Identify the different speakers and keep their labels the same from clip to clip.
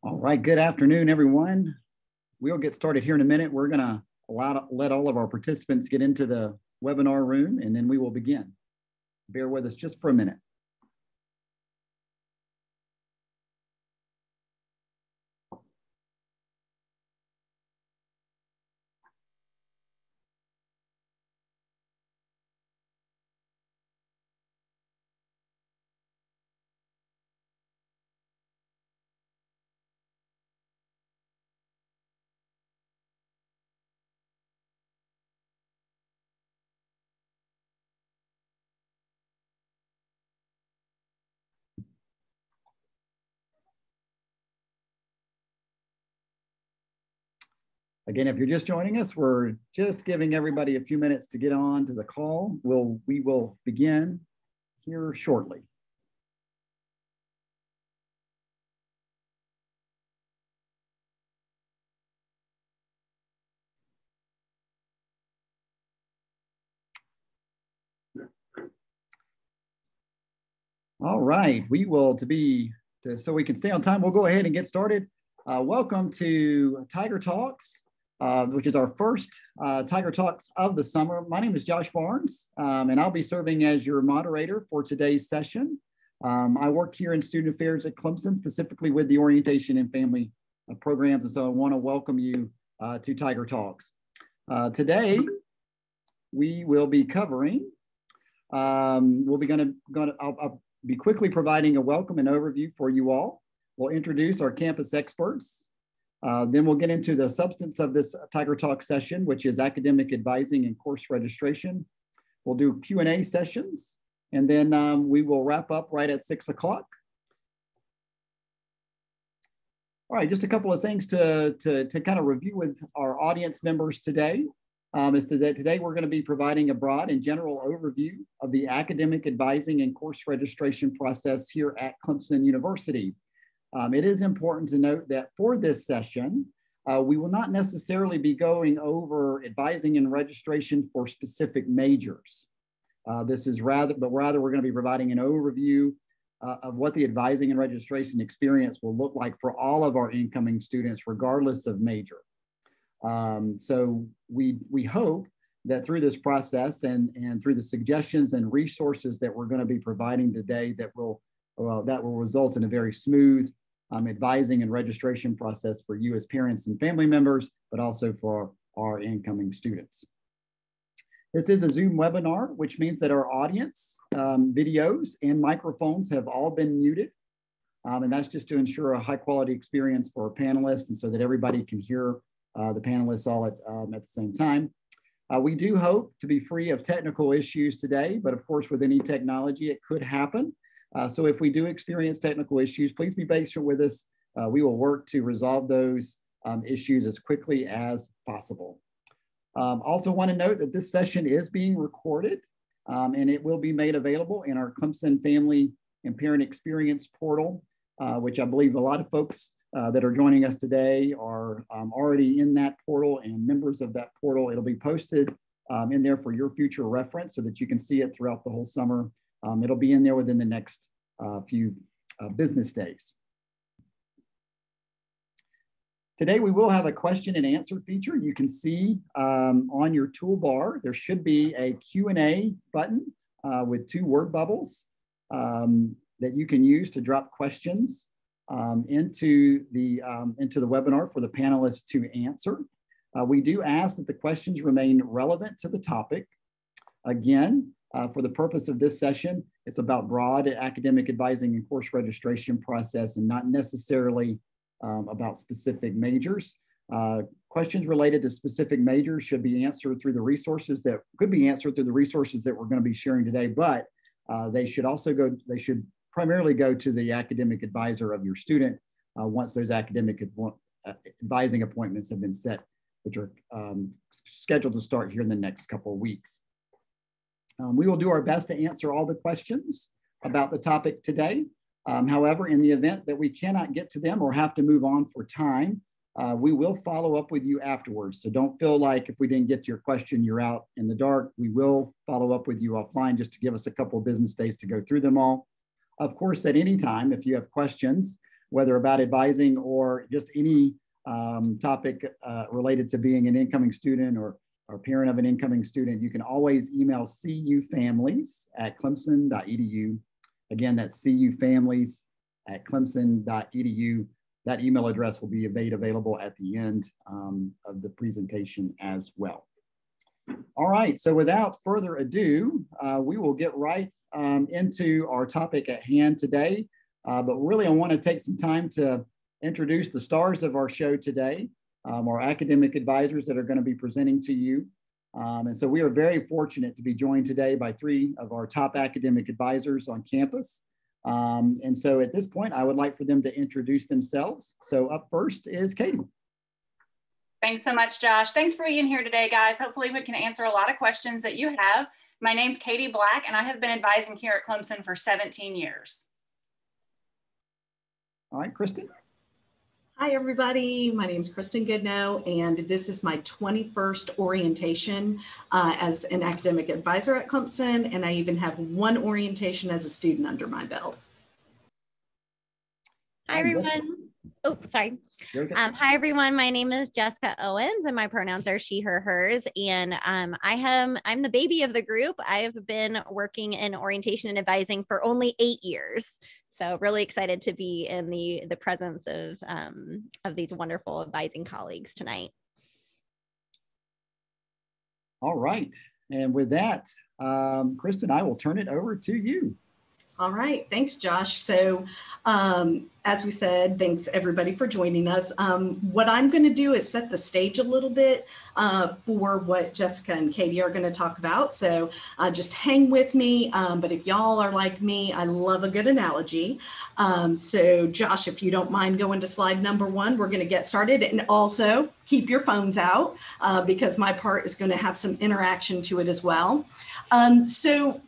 Speaker 1: All right, good afternoon, everyone. We'll get started here in a minute. We're gonna allow, let all of our participants get into the webinar room and then we will begin. Bear with us just for a minute. Again, if you're just joining us, we're just giving everybody a few minutes to get on to the call. We'll, we will begin here shortly. All right, we will to be, to, so we can stay on time, we'll go ahead and get started. Uh, welcome to Tiger Talks uh, which is our first uh, Tiger Talks of the summer. My name is Josh Barnes, um, and I'll be serving as your moderator for today's session. Um, I work here in student affairs at Clemson, specifically with the orientation and family uh, programs, and so I want to welcome you uh, to Tiger Talks. Uh, today, we will be covering, um, we'll be gonna, gonna I'll, I'll be quickly providing a welcome and overview for you all. We'll introduce our campus experts, uh, then we'll get into the substance of this Tiger Talk session, which is academic advising and course registration. We'll do Q&A sessions, and then um, we will wrap up right at six o'clock. All right, just a couple of things to, to, to kind of review with our audience members today. Um, is that today we're going to be providing a broad and general overview of the academic advising and course registration process here at Clemson University. Um, it is important to note that for this session, uh, we will not necessarily be going over advising and registration for specific majors. Uh, this is rather, but rather we're going to be providing an overview uh, of what the advising and registration experience will look like for all of our incoming students, regardless of major. Um, so we, we hope that through this process and, and through the suggestions and resources that we're going to be providing today that will, well, that will result in a very smooth um, advising and registration process for you as parents and family members, but also for our incoming students. This is a Zoom webinar, which means that our audience um, videos and microphones have all been muted. Um, and that's just to ensure a high quality experience for our panelists and so that everybody can hear uh, the panelists all at, um, at the same time. Uh, we do hope to be free of technical issues today, but of course, with any technology, it could happen. Uh, so if we do experience technical issues, please be patient with us. Uh, we will work to resolve those um, issues as quickly as possible. Um, also want to note that this session is being recorded um, and it will be made available in our Clemson Family and Parent Experience portal, uh, which I believe a lot of folks uh, that are joining us today are um, already in that portal and members of that portal. It'll be posted um, in there for your future reference so that you can see it throughout the whole summer um, it'll be in there within the next uh, few uh, business days. Today we will have a question and answer feature. You can see um, on your toolbar, there should be a Q&A button uh, with two word bubbles um, that you can use to drop questions um, into, the, um, into the webinar for the panelists to answer. Uh, we do ask that the questions remain relevant to the topic. Again, uh, for the purpose of this session, it's about broad academic advising and course registration process and not necessarily um, about specific majors. Uh, questions related to specific majors should be answered through the resources that could be answered through the resources that we're going to be sharing today, but uh, they should also go, they should primarily go to the academic advisor of your student uh, once those academic uh, advising appointments have been set, which are um, scheduled to start here in the next couple of weeks. Um, we will do our best to answer all the questions about the topic today. Um, however, in the event that we cannot get to them or have to move on for time, uh, we will follow up with you afterwards. So don't feel like if we didn't get to your question, you're out in the dark. We will follow up with you offline just to give us a couple of business days to go through them all. Of course, at any time, if you have questions, whether about advising or just any um, topic uh, related to being an incoming student or, or parent of an incoming student, you can always email cufamilies at clemson.edu. Again, that's cufamilies at clemson.edu. That email address will be made available at the end um, of the presentation as well. All right, so without further ado, uh, we will get right um, into our topic at hand today. Uh, but really, I want to take some time to introduce the stars of our show today, um, our academic advisors that are going to be presenting to you. Um, and so we are very fortunate to be joined today by three of our top academic advisors on campus. Um, and so at this point, I would like for them to introduce themselves. So up first is Katie.
Speaker 2: Thanks so much, Josh. Thanks for being here today, guys. Hopefully we can answer a lot of questions that you have. My name's Katie Black, and I have been advising here at Clemson for 17 years.
Speaker 1: All right, Kristen.
Speaker 3: Hi, everybody. My name is Kristen Goodnow, and this is my 21st orientation uh, as an academic advisor at Clemson, and I even have one orientation as a student under my belt.
Speaker 4: Hi, everyone. Oh, sorry. Um, hi, everyone. My name is Jessica Owens, and my pronouns are she, her, hers. And um, I am I'm the baby of the group. I have been working in orientation and advising for only eight years. So really excited to be in the the presence of um, of these wonderful advising colleagues tonight.
Speaker 1: All right, and with that, um, Kristen, I will turn it over to you.
Speaker 3: All right, thanks, Josh. So, um, as we said, thanks everybody for joining us. Um, what I'm going to do is set the stage a little bit uh, for what Jessica and Katie are going to talk about. So, uh, just hang with me. Um, but if y'all are like me, I love a good analogy. Um, so, Josh, if you don't mind going to slide number one, we're going to get started. And also, keep your phones out uh, because my part is going to have some interaction to it as well. Um, so,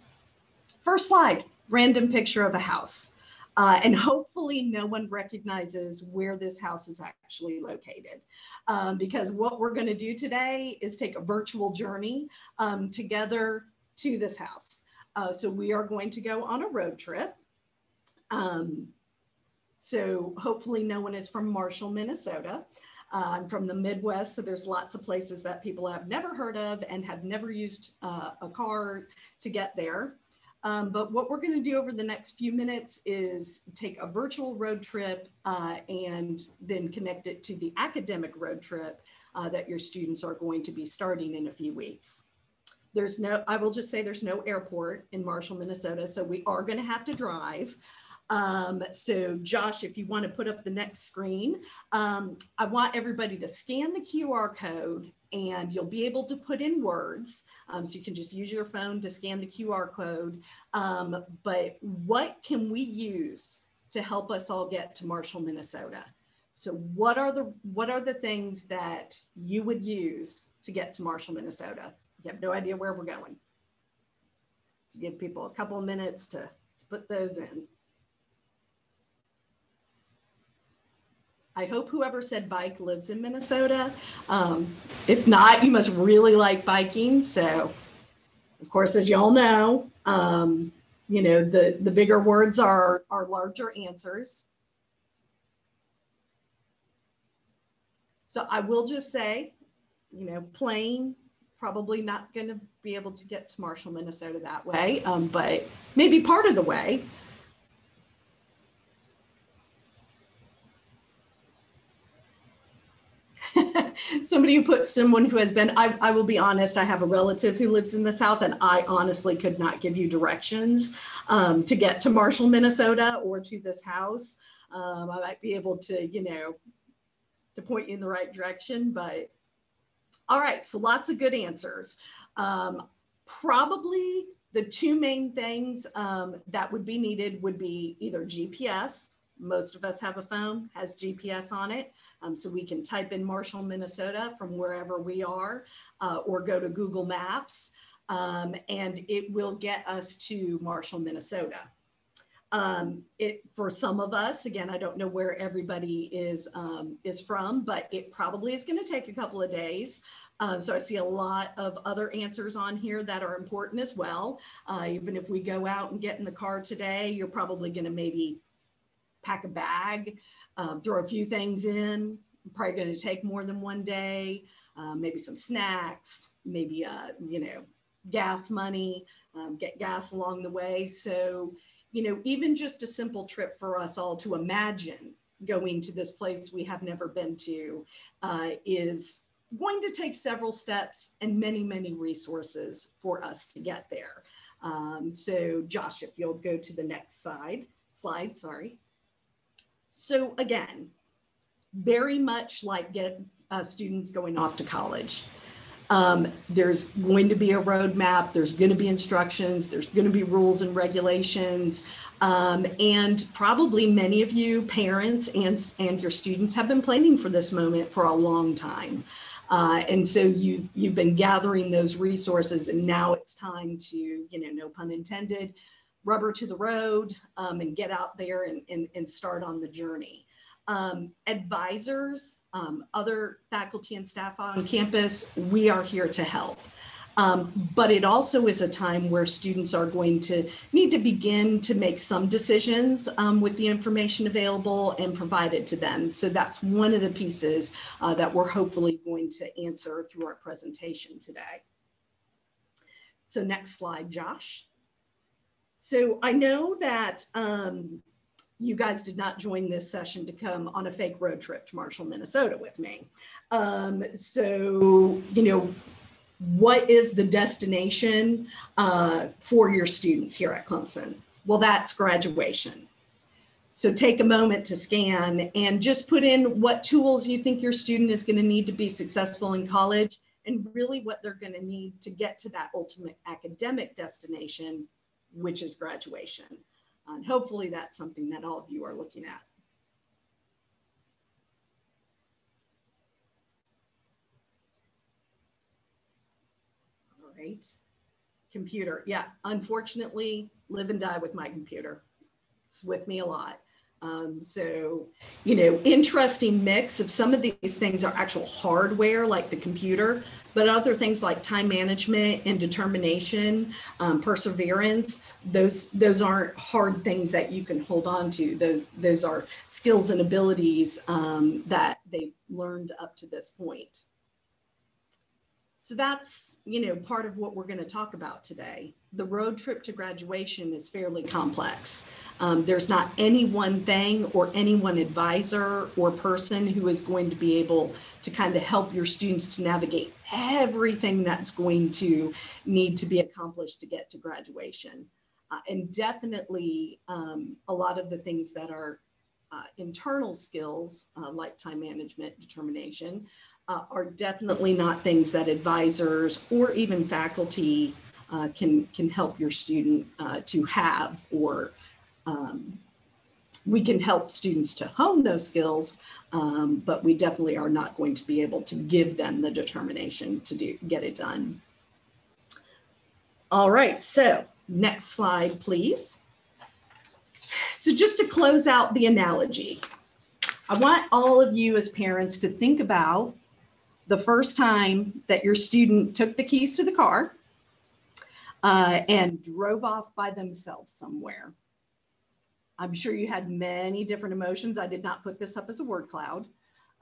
Speaker 3: first slide random picture of a house. Uh, and hopefully no one recognizes where this house is actually located. Um, because what we're gonna do today is take a virtual journey um, together to this house. Uh, so we are going to go on a road trip. Um, so hopefully no one is from Marshall, Minnesota. Uh, I'm from the Midwest, so there's lots of places that people have never heard of and have never used uh, a car to get there. Um, but what we're going to do over the next few minutes is take a virtual road trip uh, and then connect it to the academic road trip uh, that your students are going to be starting in a few weeks. There's no, I will just say there's no airport in Marshall, Minnesota, so we are going to have to drive. Um, so Josh, if you want to put up the next screen, um, I want everybody to scan the QR code and you'll be able to put in words. Um, so you can just use your phone to scan the QR code. Um, but what can we use to help us all get to Marshall, Minnesota? So what are the what are the things that you would use to get to Marshall, Minnesota? You have no idea where we're going. So give people a couple of minutes to, to put those in. I hope whoever said bike lives in Minnesota. Um, if not, you must really like biking. So, of course, as y'all know, um, you know the the bigger words are are larger answers. So I will just say, you know, plane probably not going to be able to get to Marshall, Minnesota that way, um, but maybe part of the way. Somebody who put someone who has been I, I will be honest i have a relative who lives in this house and i honestly could not give you directions um, to get to marshall minnesota or to this house. Um, i might be able to you know to point you in the right direction but all right so lots of good answers. Um, probably the two main things um, that would be needed would be either gps most of us have a phone, has GPS on it. Um, so we can type in Marshall, Minnesota from wherever we are, uh, or go to Google Maps, um, and it will get us to Marshall, Minnesota. Um, it for some of us, again, I don't know where everybody is um, is from, but it probably is going to take a couple of days. Um, so I see a lot of other answers on here that are important as well. Uh, even if we go out and get in the car today, you're probably going to maybe pack a bag, um, throw a few things in, probably going to take more than one day, um, maybe some snacks, maybe, uh, you know, gas money, um, get gas along the way. So, you know, even just a simple trip for us all to imagine going to this place we have never been to uh, is going to take several steps and many, many resources for us to get there. Um, so Josh, if you'll go to the next slide, slide, sorry. So again, very much like get uh, students going off to college. Um, there's going to be a roadmap, there's going to be instructions, there's going to be rules and regulations. Um, and probably many of you parents and, and your students have been planning for this moment for a long time. Uh, and so you've, you've been gathering those resources and now it's time to, you know, no pun intended, rubber to the road um, and get out there and, and, and start on the journey. Um, advisors, um, other faculty and staff on campus, we are here to help. Um, but it also is a time where students are going to need to begin to make some decisions um, with the information available and provided to them. So that's one of the pieces uh, that we're hopefully going to answer through our presentation today. So next slide, Josh. So I know that um, you guys did not join this session to come on a fake road trip to Marshall, Minnesota with me. Um, so, you know, what is the destination uh, for your students here at Clemson? Well, that's graduation. So take a moment to scan and just put in what tools you think your student is going to need to be successful in college and really what they're going to need to get to that ultimate academic destination, which is graduation. And hopefully that's something that all of you are looking at. right? Computer, yeah, unfortunately, live and die with my computer. It's with me a lot. Um, so, you know, interesting mix of some of these things are actual hardware like the computer, but other things like time management and determination, um, perseverance, those those aren't hard things that you can hold on to. Those those are skills and abilities um, that they've learned up to this point. So that's, you know, part of what we're going to talk about today. The road trip to graduation is fairly complex. Um, there's not any one thing or any one advisor or person who is going to be able to kind of help your students to navigate everything that's going to need to be accomplished to get to graduation. Uh, and definitely um, a lot of the things that are uh, internal skills uh, like time management, determination, uh, are definitely not things that advisors or even faculty uh, can, can help your student uh, to have or um, we can help students to hone those skills, um, but we definitely are not going to be able to give them the determination to do, get it done. All right, so next slide, please. So just to close out the analogy, I want all of you as parents to think about the first time that your student took the keys to the car uh, and drove off by themselves somewhere. I'm sure you had many different emotions. I did not put this up as a word cloud,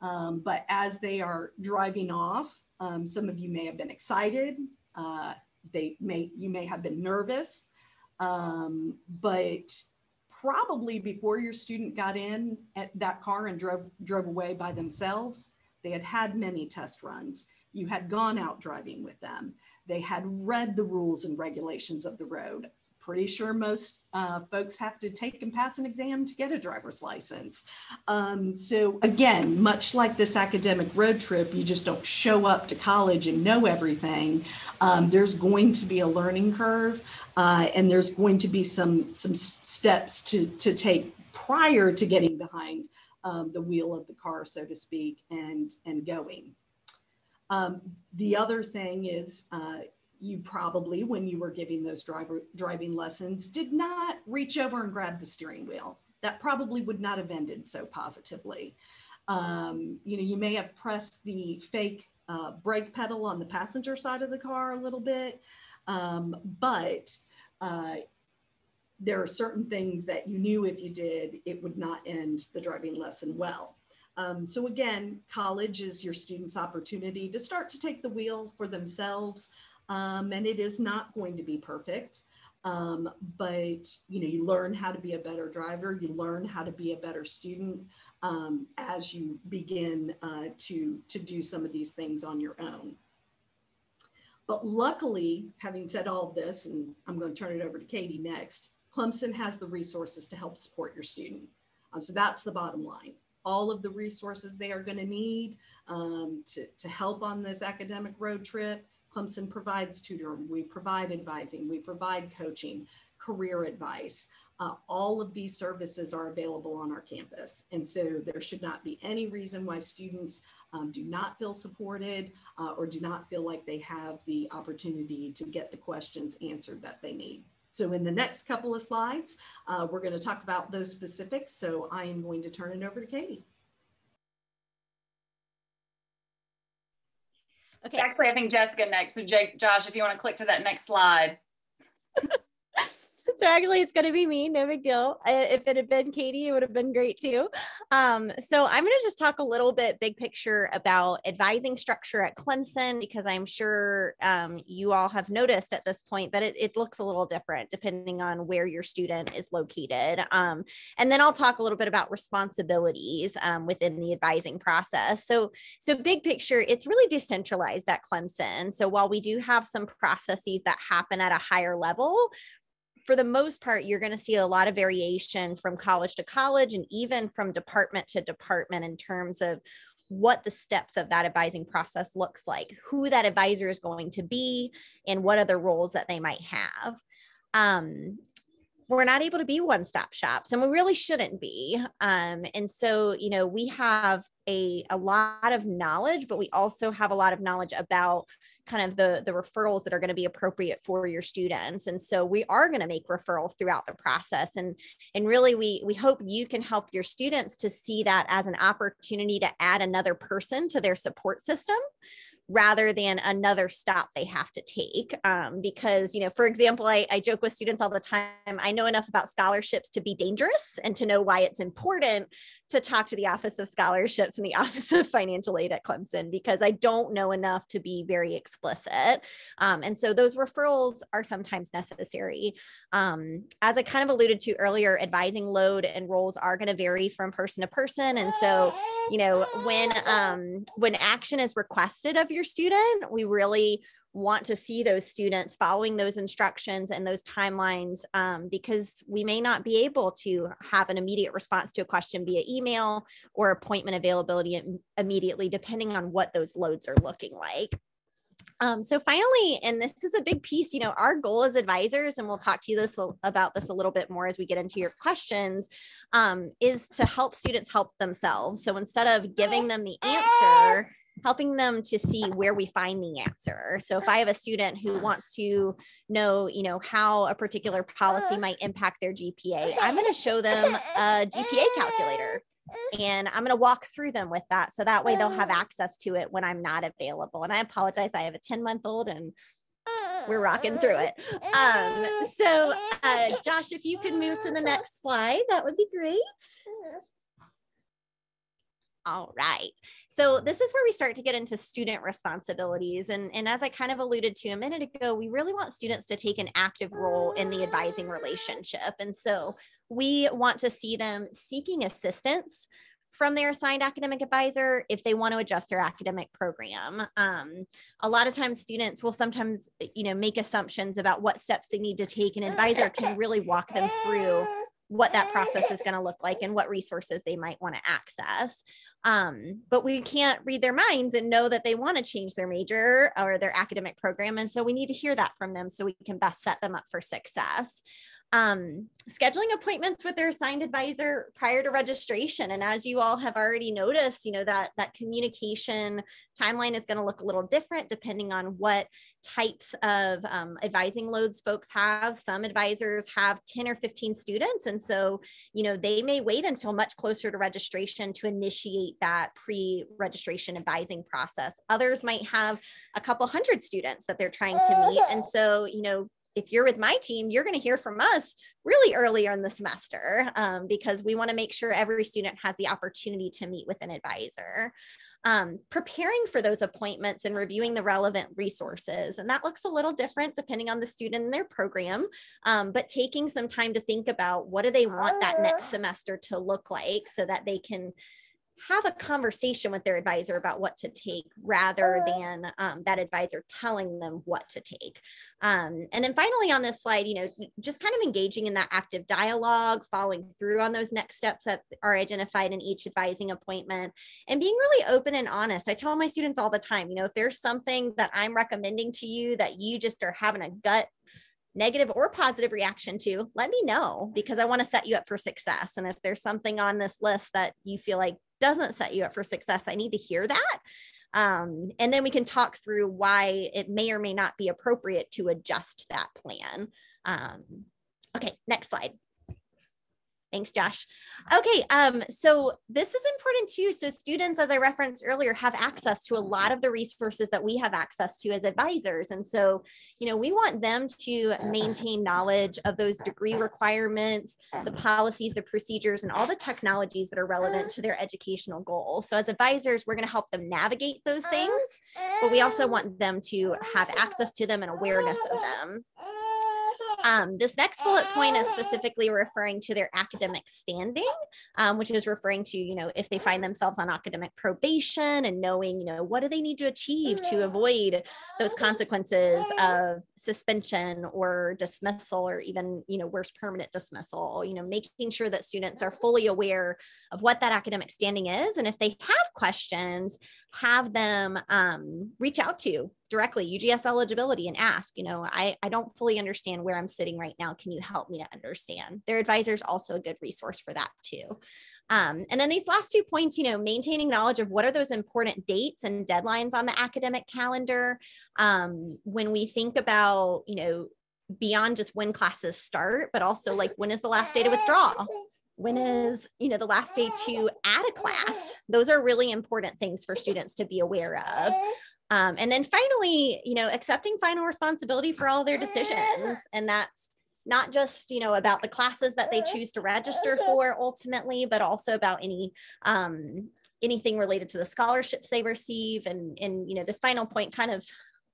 Speaker 3: um, but as they are driving off, um, some of you may have been excited. Uh, they may you may have been nervous, um, but probably before your student got in at that car and drove drove away by themselves, they had had many test runs. You had gone out driving with them. They had read the rules and regulations of the road. Pretty sure most uh, folks have to take and pass an exam to get a driver's license. Um, so again, much like this academic road trip, you just don't show up to college and know everything. Um, there's going to be a learning curve, uh, and there's going to be some some steps to to take prior to getting behind um, the wheel of the car, so to speak, and, and going. Um, the other thing is uh, you probably, when you were giving those driver, driving lessons, did not reach over and grab the steering wheel. That probably would not have ended so positively. Um, you know, you may have pressed the fake uh, brake pedal on the passenger side of the car a little bit, um, but uh, there are certain things that you knew if you did, it would not end the driving lesson well. Um, so again, college is your students' opportunity to start to take the wheel for themselves. Um, and it is not going to be perfect. Um, but you know, you learn how to be a better driver. You learn how to be a better student um, as you begin uh, to to do some of these things on your own. But luckily, having said all this, and I'm going to turn it over to Katie next, Clemson has the resources to help support your student. Um, so that's the bottom line. All of the resources they are going to need um, to, to help on this academic road trip. Clemson provides tutoring, we provide advising, we provide coaching, career advice. Uh, all of these services are available on our campus. And so there should not be any reason why students um, do not feel supported uh, or do not feel like they have the opportunity to get the questions answered that they need. So in the next couple of slides, uh, we're going to talk about those specifics. So I am going to turn it over to Katie.
Speaker 2: Okay. Actually, I think Jessica next. So Jake, Josh, if you want to click to that next slide.
Speaker 4: so actually it's going to be me no big deal. If it had been katie it would have been great too. Um, so i'm going to just talk a little bit big picture about advising structure at clemson because i'm sure um, you all have noticed at this point that it, it, looks a little different depending on where your student is located. Um, and then i'll talk a little bit about responsibilities um, within the advising process. So so big picture it's really decentralized at clemson. So while we do have some processes that happen at a higher level for the most part, you're going to see a lot of variation from college to college and even from department to department in terms of what the steps of that advising process looks like, who that advisor is going to be, and what other roles that they might have. Um, we're not able to be one stop shops and we really shouldn't be. Um, and so, you know, we have a, a lot of knowledge, but we also have a lot of knowledge about kind of the the referrals that are going to be appropriate for your students and so we are going to make referrals throughout the process and and really we we hope you can help your students to see that as an opportunity to add another person to their support system rather than another stop they have to take. Um, because, you know, for example, I, I joke with students all the time, I know enough about scholarships to be dangerous and to know why it's important to talk to the Office of Scholarships and the Office of Financial Aid at Clemson because I don't know enough to be very explicit. Um, and so those referrals are sometimes necessary. Um, as I kind of alluded to earlier, advising load and roles are going to vary from person to person. And so, you know, when um, when action is requested of your student, we really want to see those students following those instructions and those timelines um, because we may not be able to have an immediate response to a question via email or appointment availability immediately, depending on what those loads are looking like. Um, so finally, and this is a big piece, you know, our goal as advisors, and we'll talk to you this about this a little bit more as we get into your questions, um, is to help students help themselves. So instead of giving them the answer, helping them to see where we find the answer. So if I have a student who wants to know, you know, how a particular policy might impact their GPA, I'm going to show them a GPA calculator and I'm going to walk through them with that. So that way they'll have access to it when I'm not available. And I apologize, I have a 10 month old and we're rocking through it. Um, so, uh, Josh, if you could move to the next slide, that would be great. All right. So this is where we start to get into student responsibilities. And, and as I kind of alluded to a minute ago, we really want students to take an active role in the advising relationship. And so we want to see them seeking assistance from their assigned academic advisor if they want to adjust their academic program. Um, a lot of times students will sometimes, you know, make assumptions about what steps they need to take. An advisor can really walk them through what that process is going to look like and what resources they might want to access. Um, but we can't read their minds and know that they want to change their major or their academic program. And so we need to hear that from them so we can best set them up for success um, scheduling appointments with their assigned advisor prior to registration. And as you all have already noticed, you know, that, that communication timeline is going to look a little different depending on what types of um, advising loads folks have. Some advisors have 10 or 15 students. And so, you know, they may wait until much closer to registration to initiate that pre-registration advising process. Others might have a couple hundred students that they're trying to meet. And so, you know, if you're with my team, you're going to hear from us really earlier in the semester um, because we want to make sure every student has the opportunity to meet with an advisor. Um, preparing for those appointments and reviewing the relevant resources. And that looks a little different depending on the student and their program, um, but taking some time to think about what do they want that next semester to look like so that they can have a conversation with their advisor about what to take rather than um, that advisor telling them what to take. Um, and then finally on this slide, you know, just kind of engaging in that active dialogue, following through on those next steps that are identified in each advising appointment and being really open and honest. I tell my students all the time, you know, if there's something that I'm recommending to you that you just are having a gut negative or positive reaction to, let me know because I want to set you up for success. And if there's something on this list that you feel like doesn't set you up for success, I need to hear that. Um, and then we can talk through why it may or may not be appropriate to adjust that plan. Um, okay, next slide. Thanks, Josh. Okay, um, so this is important too. So students, as I referenced earlier, have access to a lot of the resources that we have access to as advisors. And so, you know, we want them to maintain knowledge of those degree requirements, the policies, the procedures, and all the technologies that are relevant to their educational goals. So as advisors, we're gonna help them navigate those things, but we also want them to have access to them and awareness of them. Um, this next bullet point is specifically referring to their academic standing, um, which is referring to, you know, if they find themselves on academic probation and knowing, you know, what do they need to achieve to avoid those consequences of suspension or dismissal or even, you know, worse permanent dismissal, you know, making sure that students are fully aware of what that academic standing is. And if they have questions, have them um, reach out to directly UGS eligibility and ask, you know, I, I don't fully understand where I'm sitting right now. Can you help me to understand? Their advisor is also a good resource for that too. Um, and then these last two points, you know, maintaining knowledge of what are those important dates and deadlines on the academic calendar. Um, when we think about, you know, beyond just when classes start, but also like when is the last day to withdraw? When is you know the last day to add a class. Those are really important things for students to be aware of. Um, and then finally you know accepting final responsibility for all their decisions. And that's not just you know about the classes that they choose to register for ultimately but also about any um, anything related to the scholarships they receive and and you know this final point kind of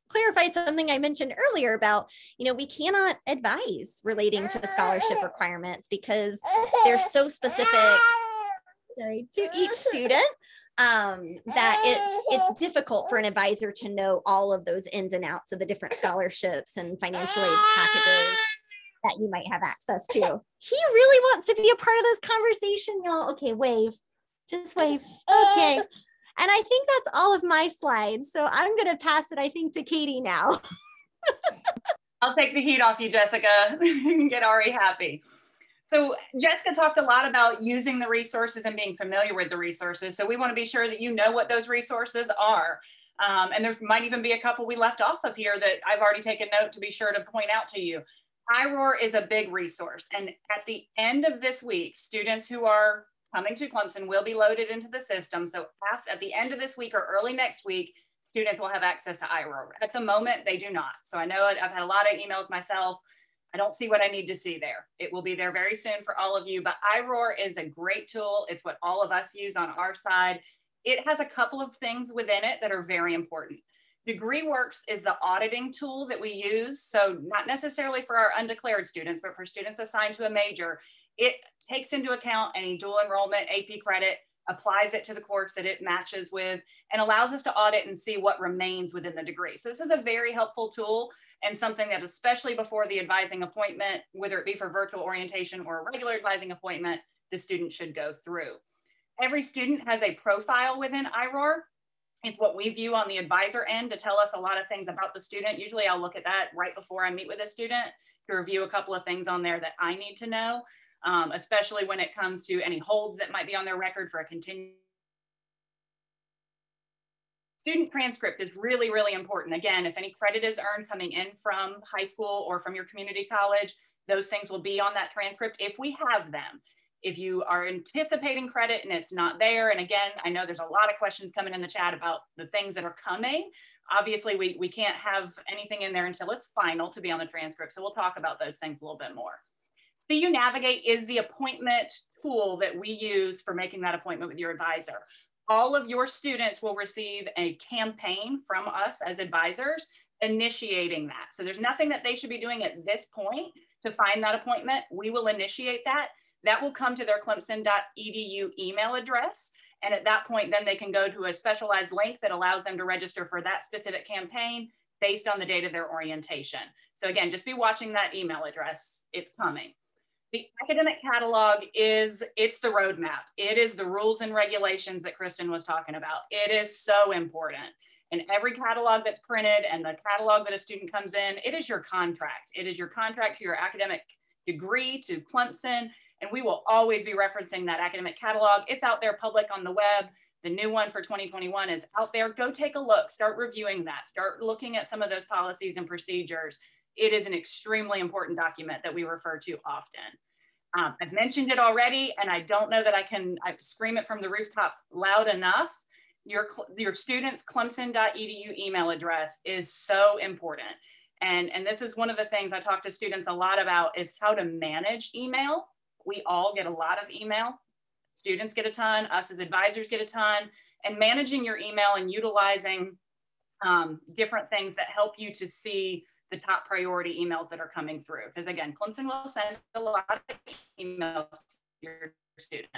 Speaker 4: clarify something I mentioned earlier about, you know, we cannot advise relating to the scholarship requirements because they're so specific sorry, to each student um, that it's it's difficult for an advisor to know all of those ins and outs of the different scholarships and financial aid packages that you might have access to. He really wants to be a part of this conversation, y'all. Okay, wave. Just wave. Okay. And I think that's all of my slides. So I'm going to pass it, I think, to Katie now.
Speaker 2: I'll take the heat off you, Jessica, get Ari happy. So Jessica talked a lot about using the resources and being familiar with the resources. So we want to be sure that you know what those resources are. Um, and there might even be a couple we left off of here that I've already taken note to be sure to point out to you. iRoar is a big resource. And at the end of this week, students who are coming to Clemson will be loaded into the system. So after, at the end of this week or early next week, students will have access to iRoar. At the moment, they do not. So I know I've had a lot of emails myself. I don't see what I need to see there. It will be there very soon for all of you, but iRoar is a great tool. It's what all of us use on our side. It has a couple of things within it that are very important. DegreeWorks is the auditing tool that we use. So not necessarily for our undeclared students, but for students assigned to a major, it takes into account any dual enrollment AP credit, applies it to the course that it matches with, and allows us to audit and see what remains within the degree. So this is a very helpful tool and something that especially before the advising appointment, whether it be for virtual orientation or a regular advising appointment, the student should go through. Every student has a profile within iRoar. It's what we view on the advisor end to tell us a lot of things about the student. Usually I'll look at that right before I meet with a student to review a couple of things on there that I need to know um, especially when it comes to any holds that might be on their record for a continued student transcript is really, really important. Again, if any credit is earned coming in from high school or from your community college, those things will be on that transcript if we have them. If you are anticipating credit and it's not there, and again, I know there's a lot of questions coming in the chat about the things that are coming. Obviously, we, we can't have anything in there until it's final to be on the transcript. So we'll talk about those things a little bit more. CU Navigate is the appointment tool that we use for making that appointment with your advisor. All of your students will receive a campaign from us as advisors initiating that. So there's nothing that they should be doing at this point to find that appointment. We will initiate that. That will come to their clemson.edu email address. And at that point, then they can go to a specialized link that allows them to register for that specific campaign based on the date of their orientation. So again, just be watching that email address. It's coming. The academic catalog is, it's the roadmap. It is the rules and regulations that Kristen was talking about. It is so important. And every catalog that's printed and the catalog that a student comes in, it is your contract. It is your contract to your academic degree to Clemson. And we will always be referencing that academic catalog. It's out there public on the web. The new one for 2021 is out there. Go take a look, start reviewing that, start looking at some of those policies and procedures. It is an extremely important document that we refer to often. Um, I've mentioned it already, and I don't know that I can I scream it from the rooftops loud enough. Your, your students' clemson.edu email address is so important. And, and this is one of the things I talk to students a lot about is how to manage email. We all get a lot of email. Students get a ton, us as advisors get a ton, and managing your email and utilizing um, different things that help you to see the top priority emails that are coming through. Because again, Clemson will send a lot of emails to your student.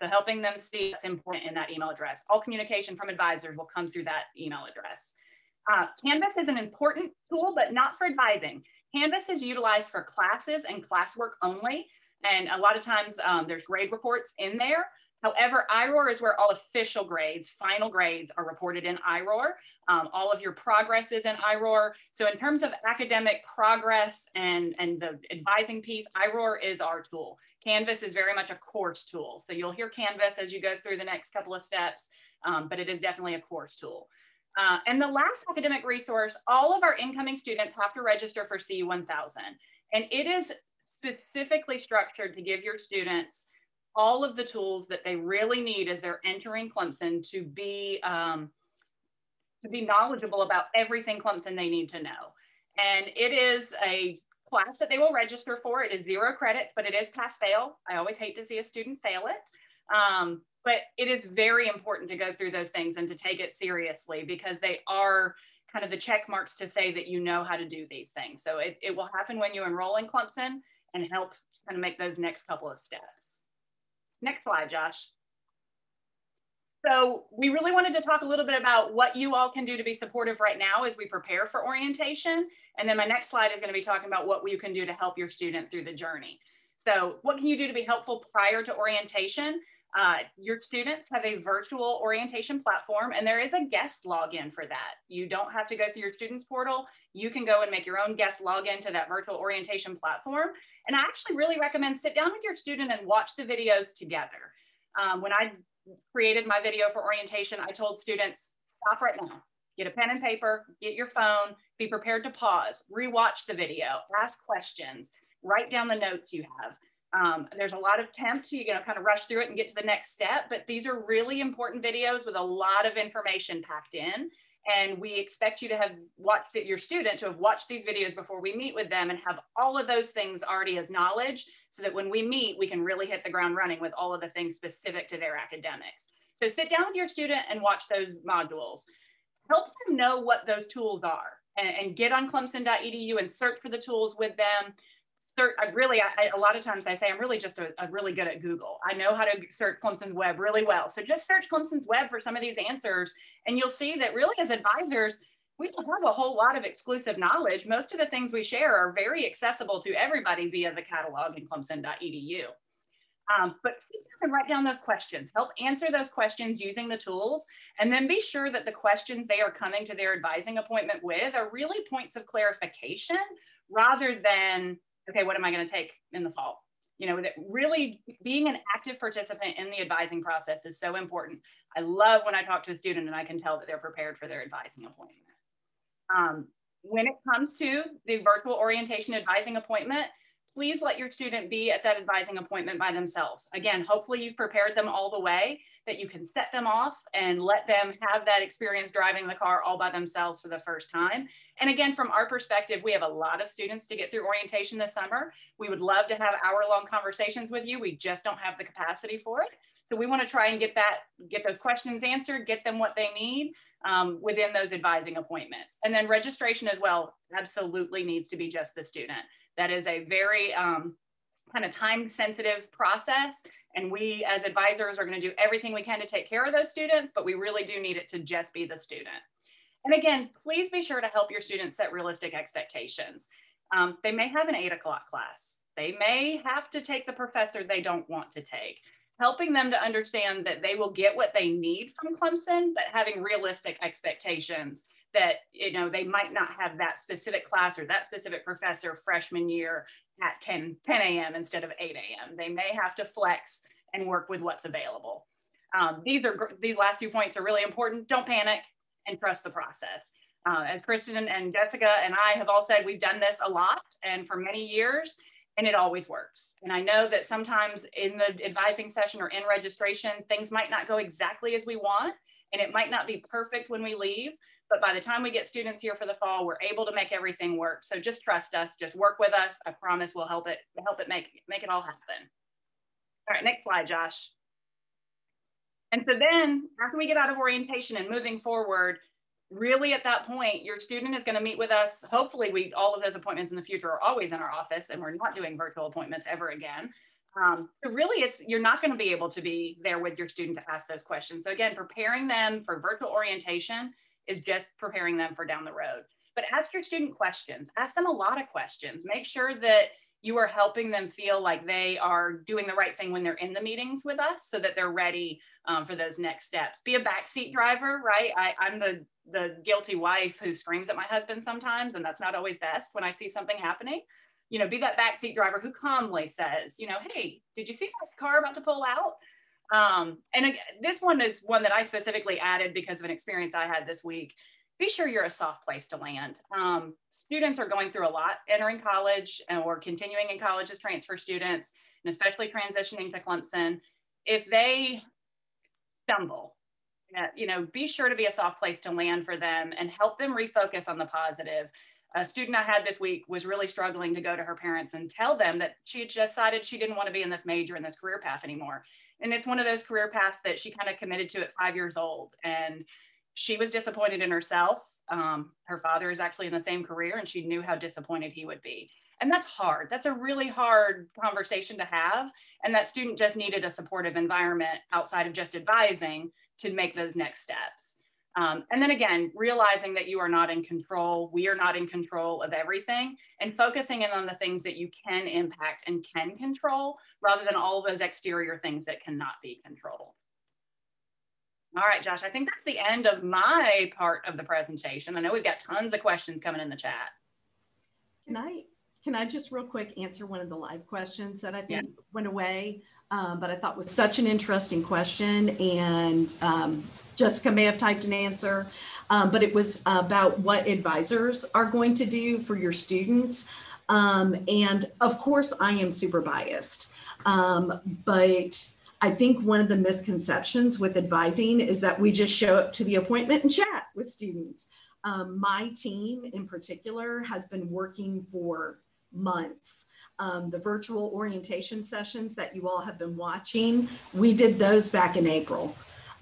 Speaker 2: So helping them see what's important in that email address. All communication from advisors will come through that email address. Uh, Canvas is an important tool, but not for advising. Canvas is utilized for classes and classwork only. And a lot of times um, there's grade reports in there. However, iRoar is where all official grades, final grades are reported in iRoar. Um, all of your progress is in iRoar. So in terms of academic progress and, and the advising piece, iRoar is our tool. Canvas is very much a course tool. So you'll hear Canvas as you go through the next couple of steps, um, but it is definitely a course tool. Uh, and the last academic resource, all of our incoming students have to register for CU 1000. And it is specifically structured to give your students all of the tools that they really need as they're entering Clemson to be um, to be knowledgeable about everything Clemson they need to know. And it is a class that they will register for. It is zero credits, but it is pass fail. I always hate to see a student fail it. Um, but it is very important to go through those things and to take it seriously because they are kind of the check marks to say that you know how to do these things. So it, it will happen when you enroll in Clemson and help kind of make those next couple of steps. Next slide, Josh. So we really wanted to talk a little bit about what you all can do to be supportive right now as we prepare for orientation. And then my next slide is gonna be talking about what you can do to help your student through the journey. So what can you do to be helpful prior to orientation? Uh, your students have a virtual orientation platform and there is a guest login for that. You don't have to go through your students portal. You can go and make your own guest login to that virtual orientation platform. And I actually really recommend sit down with your student and watch the videos together. Um, when I created my video for orientation, I told students, stop right now, get a pen and paper, get your phone, be prepared to pause, rewatch the video, ask questions, write down the notes you have. Um, there's a lot of temp to, you know, kind of rush through it and get to the next step, but these are really important videos with a lot of information packed in. And we expect you to have watched your student to have watched these videos before we meet with them and have all of those things already as knowledge so that when we meet, we can really hit the ground running with all of the things specific to their academics. So sit down with your student and watch those modules. Help them know what those tools are and, and get on clemson.edu and search for the tools with them search, I really, I, a lot of times I say I'm really just a, a, really good at Google. I know how to search Clemson's web really well. So just search Clemson's web for some of these answers and you'll see that really as advisors, we don't have a whole lot of exclusive knowledge. Most of the things we share are very accessible to everybody via the catalog in clemson.edu. Um, but and write down those questions, help answer those questions using the tools, and then be sure that the questions they are coming to their advising appointment with are really points of clarification rather than okay, what am I going to take in the fall? You know, that really being an active participant in the advising process is so important. I love when I talk to a student and I can tell that they're prepared for their advising appointment. Um, when it comes to the virtual orientation advising appointment, please let your student be at that advising appointment by themselves. Again, hopefully you've prepared them all the way that you can set them off and let them have that experience driving the car all by themselves for the first time. And again, from our perspective, we have a lot of students to get through orientation this summer. We would love to have hour long conversations with you. We just don't have the capacity for it. So we want to try and get that, get those questions answered, get them what they need um, within those advising appointments. And then registration as well absolutely needs to be just the student. That is a very um, kind of time sensitive process. And we as advisors are going to do everything we can to take care of those students, but we really do need it to just be the student. And again, please be sure to help your students set realistic expectations. Um, they may have an eight o'clock class. They may have to take the professor they don't want to take helping them to understand that they will get what they need from Clemson, but having realistic expectations that, you know, they might not have that specific class or that specific professor freshman year at 10, 10 a.m. instead of 8 a.m. They may have to flex and work with what's available. Um, these are these last two points are really important. Don't panic and trust the process. Uh, as Kristen and Jessica and I have all said, we've done this a lot and for many years and it always works. And I know that sometimes in the advising session or in registration, things might not go exactly as we want, and it might not be perfect when we leave. But by the time we get students here for the fall, we're able to make everything work. So just trust us, just work with us. I promise we'll help it help it make make it all happen. All right, next slide, Josh. And so then after we get out of orientation and moving forward, really at that point, your student is going to meet with us. Hopefully, we all of those appointments in the future are always in our office, and we're not doing virtual appointments ever again. Um, really, it's you're not going to be able to be there with your student to ask those questions. So again, preparing them for virtual orientation is just preparing them for down the road. But ask your student questions. Ask them a lot of questions. Make sure that you are helping them feel like they are doing the right thing when they're in the meetings with us so that they're ready um, for those next steps. Be a backseat driver, right? I, I'm the, the guilty wife who screams at my husband sometimes, and that's not always best when I see something happening. You know, be that backseat driver who calmly says, you know, hey, did you see that car about to pull out? Um, and again, this one is one that I specifically added because of an experience I had this week be sure you're a soft place to land. Um, students are going through a lot entering college or continuing in college as transfer students, and especially transitioning to Clemson. If they stumble, uh, you know, be sure to be a soft place to land for them and help them refocus on the positive. A student I had this week was really struggling to go to her parents and tell them that she had decided she didn't want to be in this major in this career path anymore. And it's one of those career paths that she kind of committed to at five years old. And she was disappointed in herself. Um, her father is actually in the same career and she knew how disappointed he would be. And that's hard. That's a really hard conversation to have. And that student just needed a supportive environment outside of just advising to make those next steps. Um, and then again, realizing that you are not in control, we are not in control of everything, and focusing in on the things that you can impact and can control rather than all those exterior things that cannot be controlled. All right, Josh, I think that's the end of my part of the presentation. I know we've got tons of questions coming in the chat.
Speaker 3: Can I can I just real quick answer one of the live questions that I think yeah. went away, um, but I thought was such an interesting question, and um, Jessica may have typed an answer, um, but it was about what advisors are going to do for your students, um, and of course I am super biased, um, but I think one of the misconceptions with advising is that we just show up to the appointment and chat with students. Um, my team in particular has been working for months. Um, the virtual orientation sessions that you all have been watching, we did those back in April.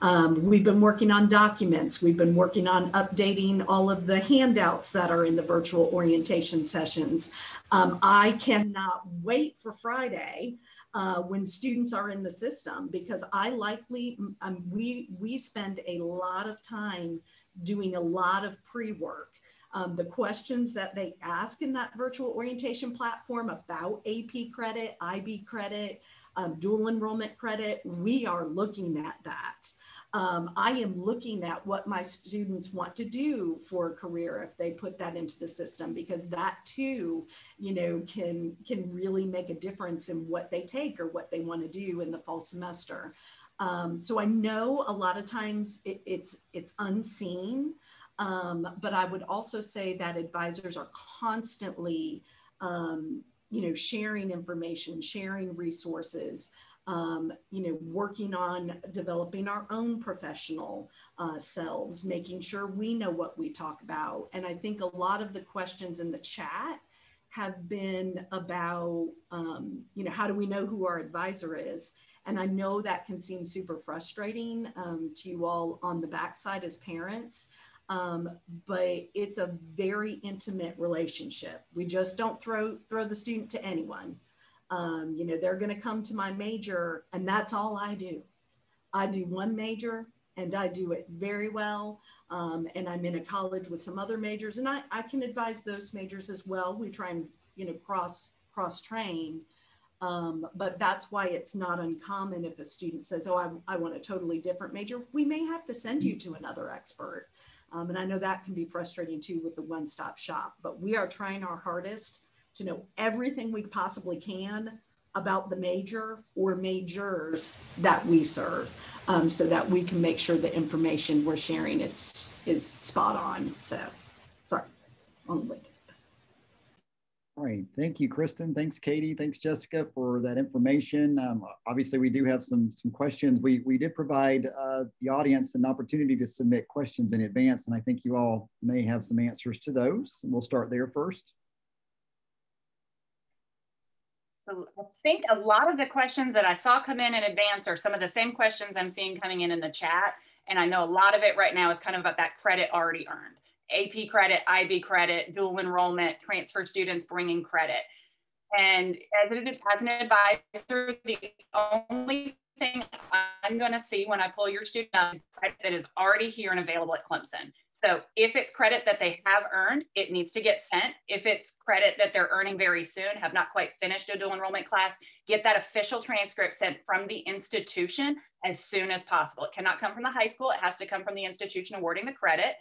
Speaker 3: Um, we've been working on documents. We've been working on updating all of the handouts that are in the virtual orientation sessions. Um, I cannot wait for Friday uh, when students are in the system because I likely, um, we, we spend a lot of time doing a lot of pre-work. Um, the questions that they ask in that virtual orientation platform about AP credit, IB credit, um, dual enrollment credit, we are looking at that um, I am looking at what my students want to do for a career if they put that into the system because that too, you know, can can really make a difference in what they take or what they want to do in the fall semester. Um, so I know a lot of times it, it's it's unseen, um, but I would also say that advisors are constantly um, you know, sharing information, sharing resources, um, you know, working on developing our own professional uh, selves, making sure we know what we talk about. And I think a lot of the questions in the chat have been about, um, you know, how do we know who our advisor is? And I know that can seem super frustrating um, to you all on the backside as parents. Um, but it's a very intimate relationship. We just don't throw throw the student to anyone. Um, you know, they're going to come to my major, and that's all I do. I do one major, and I do it very well. Um, and I'm in a college with some other majors, and I, I can advise those majors as well. We try and you know cross cross train. Um, but that's why it's not uncommon if a student says, "Oh, I, I want a totally different major." We may have to send you to another expert. Um, and I know that can be frustrating too with the one-stop shop. But we are trying our hardest to know everything we possibly can about the major or majors that we serve um, so that we can make sure the information we're sharing is is spot on so sorry long
Speaker 1: all right. Thank you kristen. Thanks katie. Thanks jessica for that information. Um, obviously we do have some some questions. We we did provide uh, the audience an opportunity to submit questions in advance and i think you all may have some answers to those. We'll start there first.
Speaker 2: I think a lot of the questions that I saw come in in advance are some of the same questions I'm seeing coming in in the chat. And I know a lot of it right now is kind of about that credit already earned. AP credit, IB credit, dual enrollment, transfer students bringing credit. And as an, as an advisor, the only thing I'm going to see when I pull your student up is credit that is already here and available at Clemson. So if it's credit that they have earned, it needs to get sent. If it's credit that they're earning very soon, have not quite finished a dual enrollment class, get that official transcript sent from the institution as soon as possible. It cannot come from the high school. It has to come from the institution awarding the credit.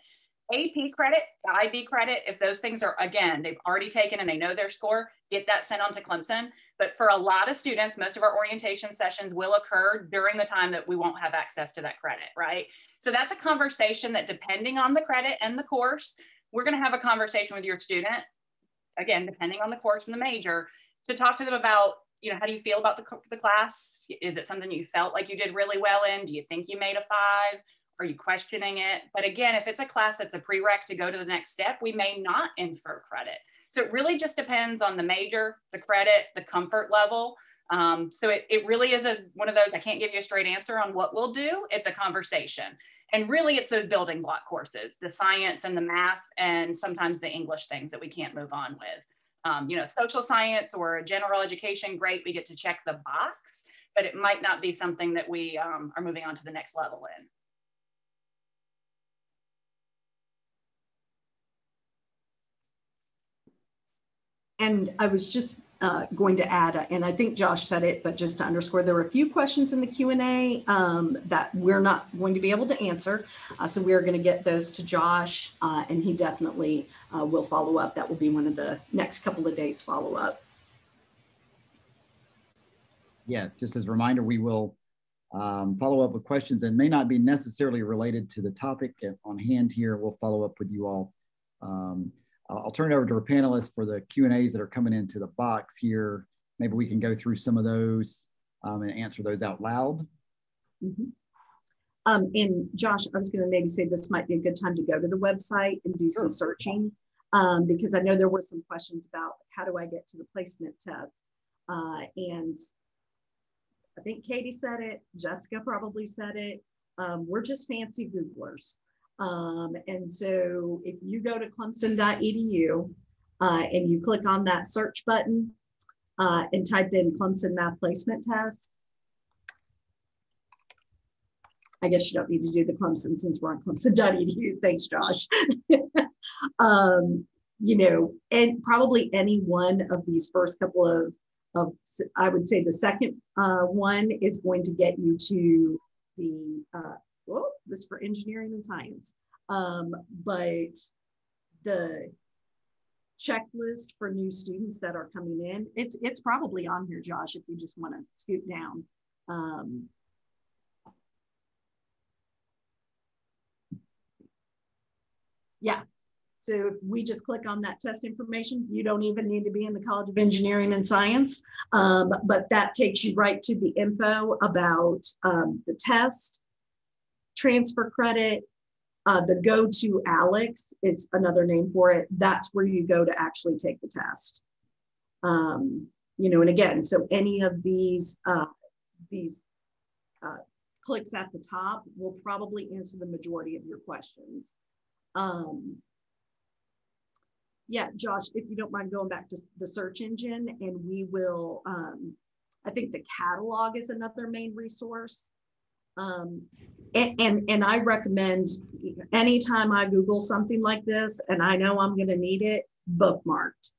Speaker 2: AP credit, IB credit, if those things are, again, they've already taken and they know their score, get that sent on to Clemson. But for a lot of students, most of our orientation sessions will occur during the time that we won't have access to that credit, right? So that's a conversation that depending on the credit and the course, we're gonna have a conversation with your student, again, depending on the course and the major, to talk to them about you know, how do you feel about the, the class? Is it something you felt like you did really well in? Do you think you made a five? Are you questioning it? But again, if it's a class that's a prereq to go to the next step, we may not infer credit. So it really just depends on the major, the credit, the comfort level. Um, so it, it really is a one of those, I can't give you a straight answer on what we'll do. It's a conversation. And really it's those building block courses, the science and the math, and sometimes the English things that we can't move on with. Um, you know, social science or general education, great, we get to check the box, but it might not be something that we um, are moving on to the next level in.
Speaker 3: And I was just uh, going to add, and I think Josh said it, but just to underscore, there were a few questions in the Q&A um, that we're not going to be able to answer. Uh, so we're going to get those to Josh, uh, and he definitely uh, will follow up. That will be one of the next couple of days follow up.
Speaker 1: Yes, just as a reminder, we will um, follow up with questions and may not be necessarily related to the topic on hand here. We'll follow up with you all um, I'll turn it over to our panelists for the Q and A's that are coming into the box here. Maybe we can go through some of those um, and answer those out loud.
Speaker 3: Mm -hmm. um, and Josh, I was going to maybe say this might be a good time to go to the website and do sure. some searching um, because I know there were some questions about how do I get to the placement test. Uh, and I think Katie said it, Jessica probably said it. Um, we're just fancy Googlers. Um, and so if you go to clemson.edu uh, and you click on that search button uh, and type in Clemson Math Placement Test, I guess you don't need to do the Clemson since we're on clemson.edu. Thanks, Josh. um, you know, and probably any one of these first couple of, of I would say the second uh, one is going to get you to the uh, this is for engineering and science. Um, but the checklist for new students that are coming in, it's it's probably on here, Josh, if you just want to scoot down. Um, yeah, So if we just click on that test information. You don't even need to be in the College of Engineering and Science, um, but that takes you right to the info about um, the test, transfer credit, uh, the go to ALEKS is another name for it. That's where you go to actually take the test. Um, you know, and again, so any of these uh, these uh, clicks at the top will probably answer the majority of your questions. Um, yeah, Josh, if you don't mind going back to the search engine and we will, um, I think the catalog is another main resource. Um, and, and, and I recommend anytime I Google something like this and I know I'm going to need it, bookmarked.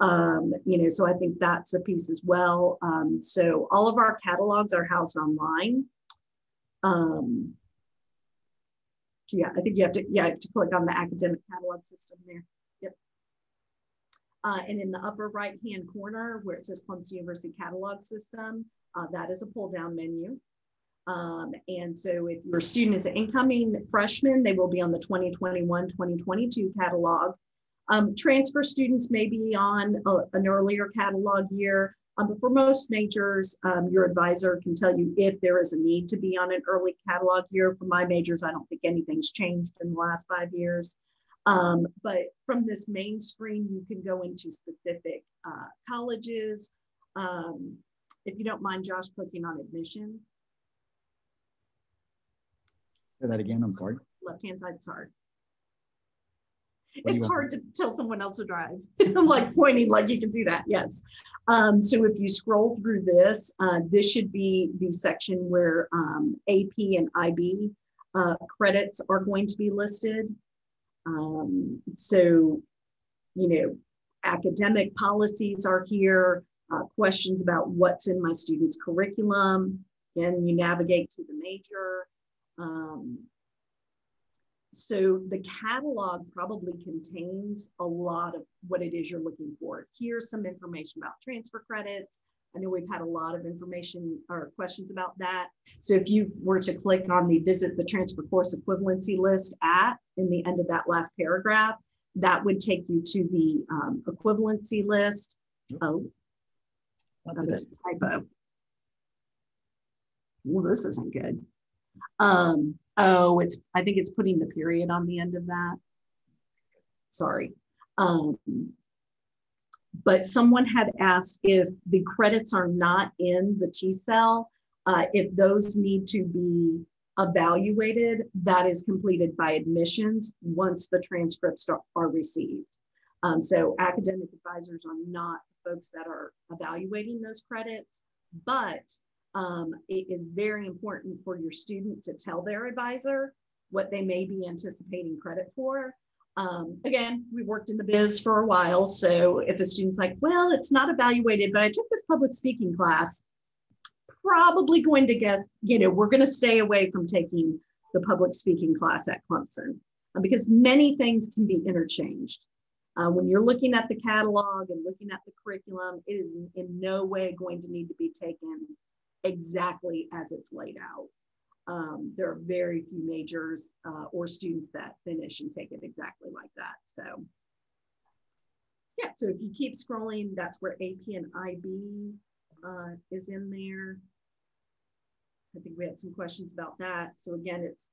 Speaker 3: Um, you know, so I think that's a piece as well. Um, so all of our catalogs are housed online. Um, yeah, I think you have to, yeah, you have to click on the academic catalog system there. Yep. Uh, and in the upper right hand corner where it says Clemson University Catalog System, uh, that is a pull down menu. Um, and so if your student is an incoming freshman, they will be on the 2021-2022 catalog. Um, transfer students may be on a, an earlier catalog year, um, but for most majors, um, your advisor can tell you if there is a need to be on an early catalog year. For my majors, I don't think anything's changed in the last five years. Um, but from this main screen, you can go into specific uh, colleges. Um, if you don't mind, Josh, clicking on admission.
Speaker 1: Say that again. I'm sorry.
Speaker 3: Left hand side, sorry. It's hard to tell someone else to drive. I'm like pointing like you can see that. Yes. Um, so if you scroll through this, uh, this should be the section where um, AP and IB uh, credits are going to be listed. Um, so, you know, academic policies are here, uh, questions about what's in my student's curriculum, and you navigate to the major. Um, so the catalog probably contains a lot of what it is you're looking for. Here's some information about transfer credits. I know we've had a lot of information or questions about that. So if you were to click on the visit the transfer course equivalency list at in the end of that last paragraph, that would take you to the um, equivalency list. Yep. Oh, typo. Well, this isn't good. Um, oh, it's, I think it's putting the period on the end of that. Sorry. Um, but someone had asked if the credits are not in the TCEL, uh, if those need to be evaluated, that is completed by admissions once the transcripts are, are received. Um, so academic advisors are not folks that are evaluating those credits, but um, it is very important for your student to tell their advisor what they may be anticipating credit for. Um, again, we worked in the biz for a while. So if a student's like, well, it's not evaluated, but I took this public speaking class, probably going to guess, you know, we're going to stay away from taking the public speaking class at Clemson uh, because many things can be interchanged. Uh, when you're looking at the catalog and looking at the curriculum, it is in no way going to need to be taken exactly as it's laid out. Um, there are very few majors uh, or students that finish and take it exactly like that. So yeah, so if you keep scrolling, that's where AP and IB uh, is in there. I think we had some questions about that. So again, it's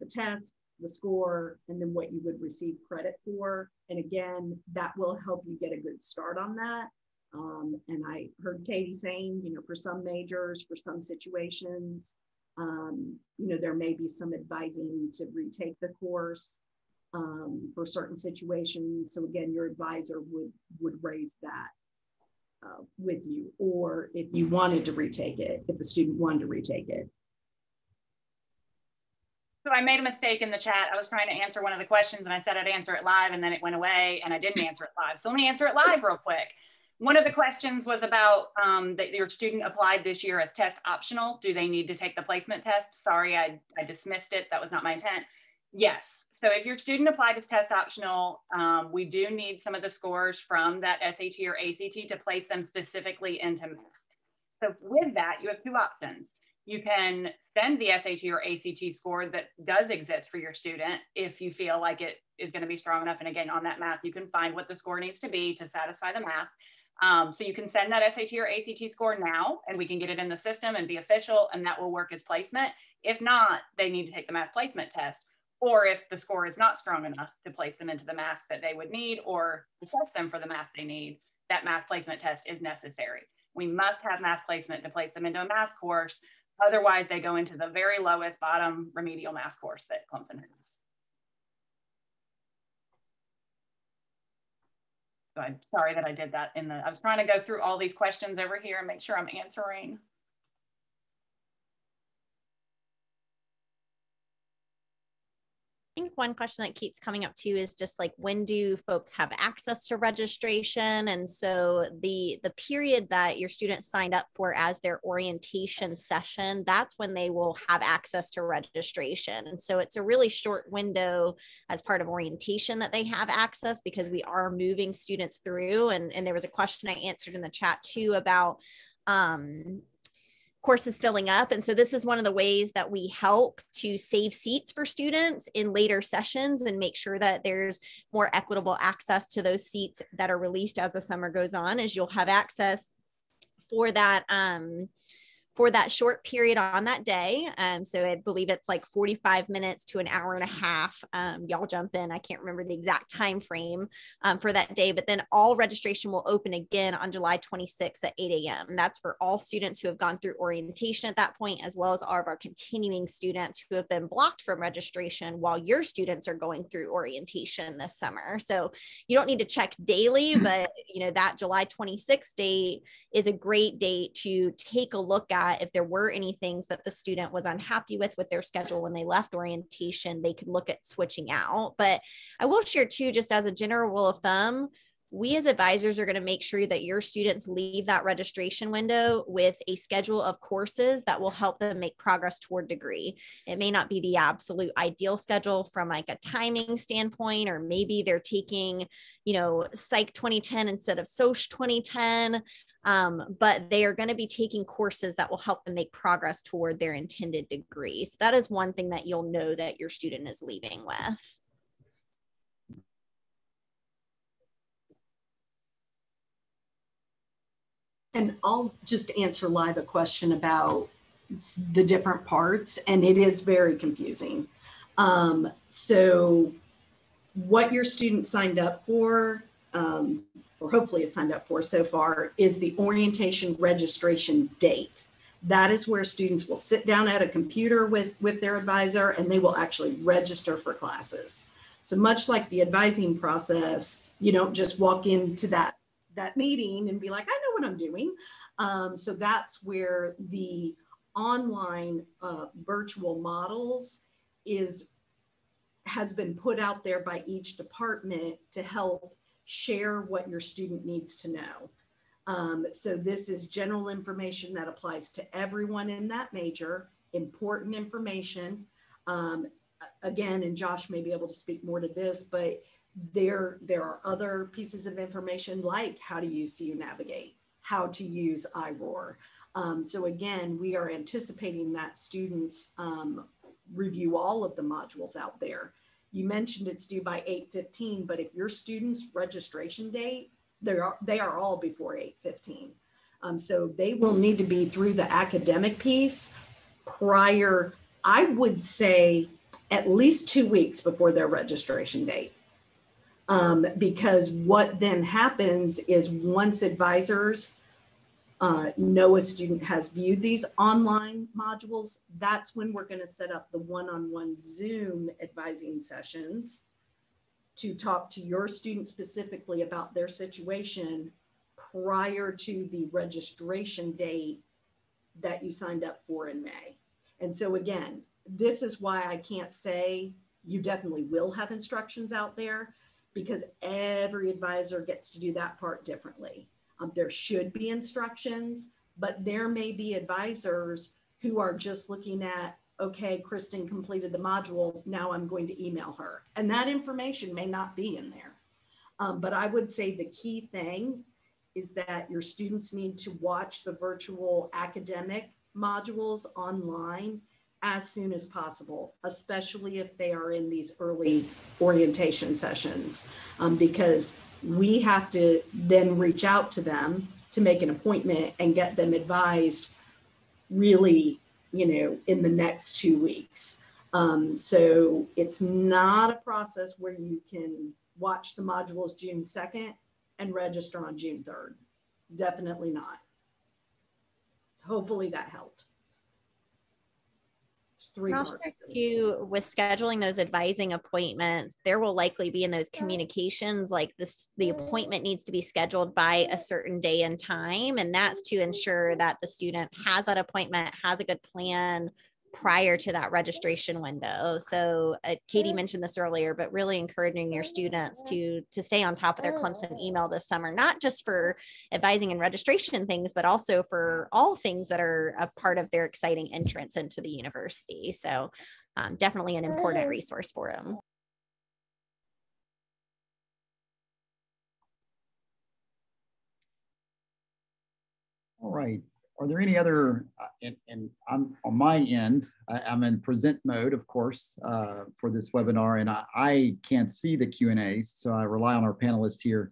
Speaker 3: the test, the score, and then what you would receive credit for. And again, that will help you get a good start on that. Um, and I heard Katie saying, you know, for some majors, for some situations, um, you know, there may be some advising to retake the course um, for certain situations. So again, your advisor would would raise that uh, with you, or if you wanted to retake it, if the student wanted to retake it.
Speaker 2: So I made a mistake in the chat. I was trying to answer one of the questions and I said I'd answer it live and then it went away and I didn't answer it live. So let me answer it live real quick. One of the questions was about um, that your student applied this year as test optional. Do they need to take the placement test? Sorry, I, I dismissed it. That was not my intent. Yes. So if your student applied as test optional, um, we do need some of the scores from that SAT or ACT to place them specifically into math. So with that, you have two options. You can send the SAT or ACT score that does exist for your student if you feel like it is going to be strong enough. And again, on that math, you can find what the score needs to be to satisfy the math. Um, so you can send that SAT or ACT score now and we can get it in the system and be official and that will work as placement. If not, they need to take the math placement test. Or if the score is not strong enough to place them into the math that they would need or assess them for the math they need, that math placement test is necessary. We must have math placement to place them into a math course. Otherwise, they go into the very lowest bottom remedial math course that Clemson has. So I'm sorry that I did that in the, I was trying to go through all these questions over here and make sure I'm answering.
Speaker 4: Think one question that keeps coming up too is just like when do folks have access to registration? And so the the period that your students signed up for as their orientation session that's when they will have access to registration. And so it's a really short window as part of orientation that they have access because we are moving students through. And and there was a question i answered in the chat too about um, courses filling up. And so this is one of the ways that we help to save seats for students in later sessions and make sure that there's more equitable access to those seats that are released as the summer goes on, as you'll have access for that um, for that short period on that day. Um, so I believe it's like 45 minutes to an hour and a half. Um, y'all jump in. I can't remember the exact time frame um, for that day, but then all registration will open again on July 26th at 8 a.m. That's for all students who have gone through orientation at that point, as well as all of our continuing students who have been blocked from registration while your students are going through orientation this summer. So you don't need to check daily, but you know that July 26th date is a great date to take a look at that if there were any things that the student was unhappy with with their schedule when they left orientation, they could look at switching out. But I will share too, just as a general rule of thumb, we as advisors are going to make sure that your students leave that registration window with a schedule of courses that will help them make progress toward degree. It may not be the absolute ideal schedule from like a timing standpoint, or maybe they're taking, you know, Psych 2010 instead of Soc 2010, um, but they are going to be taking courses that will help them make progress toward their intended degree. So that is one thing that you'll know that your student is leaving with.
Speaker 3: And I'll just answer live a question about the different parts, and it is very confusing. Um, so, what your student signed up for, um, or hopefully has signed up for so far, is the orientation registration date. That is where students will sit down at a computer with, with their advisor and they will actually register for classes. So much like the advising process, you don't just walk into that, that meeting and be like, I know what I'm doing. Um, so that's where the online uh, virtual models is has been put out there by each department to help share what your student needs to know. Um, so this is general information that applies to everyone in that major, important information. Um, again, and Josh may be able to speak more to this, but there, there are other pieces of information like how to use CU Navigate, how to use iRoar. Um, so again, we are anticipating that students um, review all of the modules out there you mentioned it's due by 8:15, but if your student's registration date, they are they are all before 8:15. Um, so they will need to be through the academic piece prior, I would say, at least two weeks before their registration date. Um, because what then happens is once advisors uh, know a student has viewed these online modules, that's when we're going to set up the one-on-one Zoom advising sessions to talk to your student specifically about their situation prior to the registration date that you signed up for in May. And so again, this is why I can't say you definitely will have instructions out there because every advisor gets to do that part differently. Um, there should be instructions, but there may be advisors who are just looking at, okay, Kristen completed the module, now I'm going to email her. And that information may not be in there. Um, but I would say the key thing is that your students need to watch the virtual academic modules online as soon as possible, especially if they are in these early orientation sessions, um, because we have to then reach out to them to make an appointment and get them advised really, you know, in the next two weeks. Um, so it's not a process where you can watch the modules June 2nd and register on June 3rd. Definitely not. Hopefully that helped
Speaker 4: three You with scheduling those advising appointments, there will likely be in those communications like this the appointment needs to be scheduled by a certain day and time. And that's to ensure that the student has that appointment, has a good plan, prior to that registration window. So uh, Katie mentioned this earlier, but really encouraging your students to to stay on top of their Clemson email this summer, not just for advising and registration things, but also for all things that are a part of their exciting entrance into the university. So um, definitely an important resource for them.
Speaker 1: All right are there any other, uh, and, and, I'm on my end, I, am in present mode, of course, uh, for this webinar, and I, I can't see the Q&A, so I rely on our panelists here.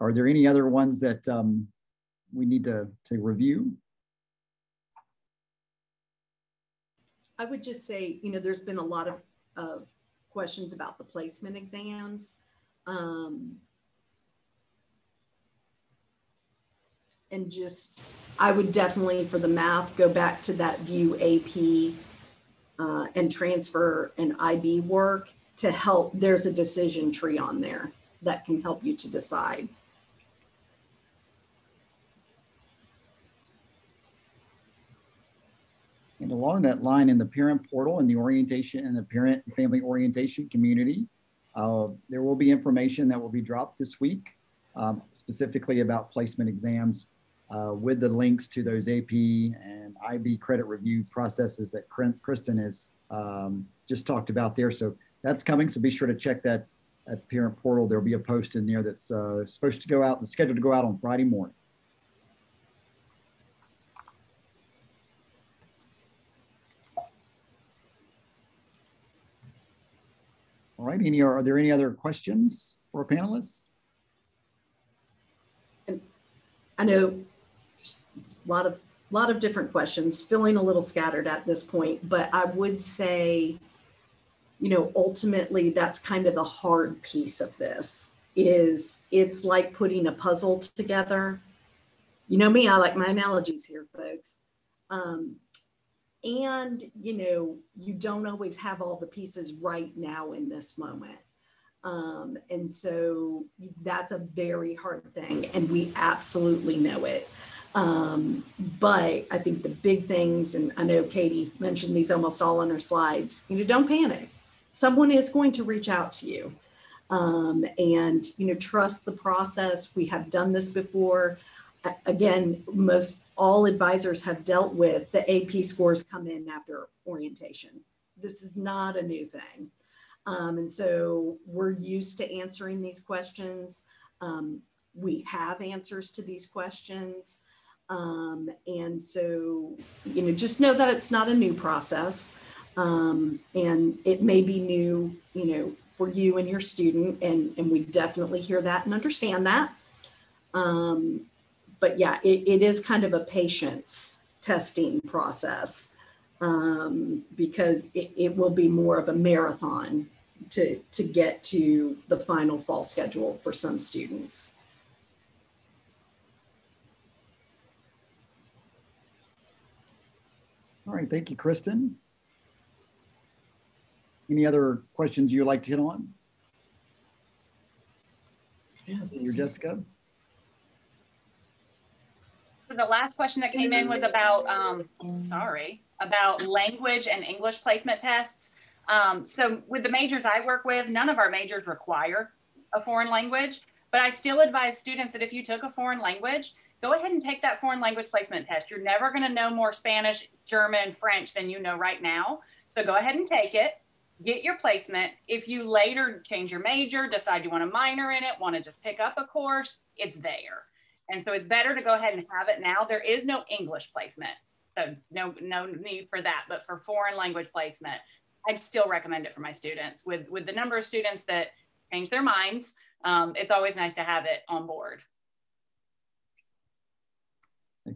Speaker 1: Are there any other ones that um, we need to, to review?
Speaker 3: I would just say, you know, there's been a lot of, of questions about the placement exams. Um, and just, I would definitely for the math, go back to that view AP uh, and transfer and IB work to help. There's a decision tree on there that can help you to decide.
Speaker 1: And along that line in the parent portal and the orientation and the parent and family orientation community, uh, there will be information that will be dropped this week, um, specifically about placement exams uh, with the links to those AP and IB credit review processes that Kristen has um, just talked about there. So that's coming. So be sure to check that at Parent Portal. There'll be a post in there that's uh, supposed to go out, scheduled to go out on Friday morning. All right, any, are there any other questions for our panelists?
Speaker 3: I know lot of lot of different questions, feeling a little scattered at this point, but I would say, you know, ultimately that's kind of the hard piece of this is it's like putting a puzzle together. You know me, I like my analogies here, folks. Um, and you know, you don't always have all the pieces right now in this moment. Um, and so that's a very hard thing, and we absolutely know it. Um, but I think the big things, and I know Katie mentioned these almost all on her slides, you know, don't panic. Someone is going to reach out to you. Um, and, you know, trust the process. We have done this before. Again, most all advisors have dealt with the AP scores come in after orientation. This is not a new thing. Um, and so we're used to answering these questions. Um, we have answers to these questions. Um, and so, you know, just know that it's not a new process. Um, and it may be new, you know, for you and your student. And, and we definitely hear that and understand that. Um, but yeah, it, it is kind of a patience testing process um, because it, it will be more of a marathon to, to get to the final fall schedule for some students.
Speaker 1: All right, thank you, Kristen. Any other questions you'd like to hit on? Yeah, you're Jessica.
Speaker 2: the last question that came in was about, um, sorry, about language and English placement tests. Um, so with the majors I work with, none of our majors require a foreign language, but I still advise students that if you took a foreign language, go ahead and take that foreign language placement test. You're never going to know more Spanish, German, French than you know right now. So go ahead and take it, get your placement. If you later change your major, decide you want a minor in it, want to just pick up a course, it's there. And so it's better to go ahead and have it now. There is no English placement So no, no need for that. But for foreign language placement, I'd still recommend it for my students. With, with the number of students that change their minds, um, it's always nice to have it on board.